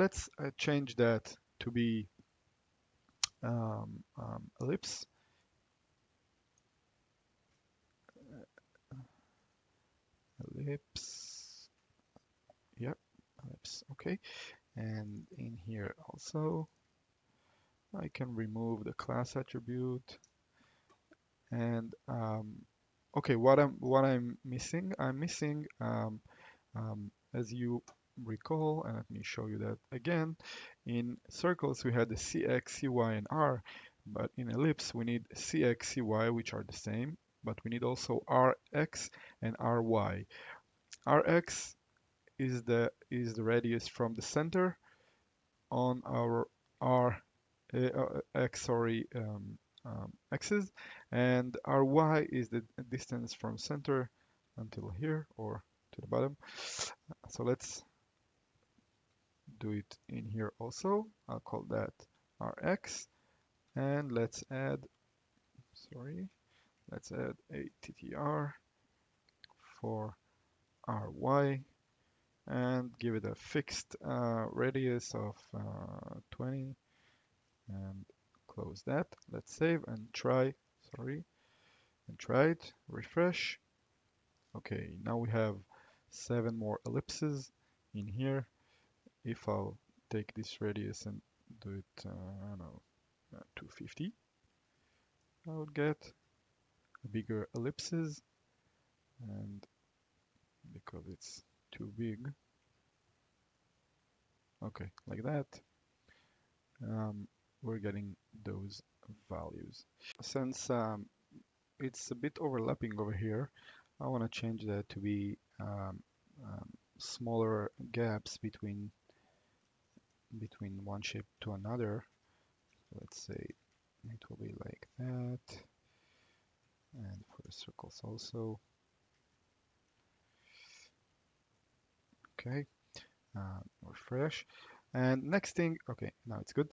let's uh, change that to be um, um, ellipse. Ellipse. Yep ellipse. Okay. And in here also I can remove the class attribute. And um, okay what I'm what I'm missing I'm missing um, um, as you recall and let me show you that again. In circles we had the cx cy and r but in ellipse we need cx cy which are the same but we need also rx and ry rx is the is the radius from the center on our r uh, uh x sorry um, um, axis and ry is the distance from center until here or to the bottom. So let's do it in here also. I'll call that rx and let's add sorry let's add a ttr for ry and give it a fixed uh, radius of uh, 20 and close that. Let's save and try sorry and try it. Refresh. Okay now we have seven more ellipses in here if I'll take this radius and do it uh, I don't know uh, 250 I would get a bigger ellipses and because it's too big. Okay like that. Um, we're getting those values. Since um, it's a bit overlapping over here I want to change that to be um, um, smaller gaps between between one shape to another. Let's say it will be like that. And for circles also. Okay. Uh, refresh. And next thing okay now it's good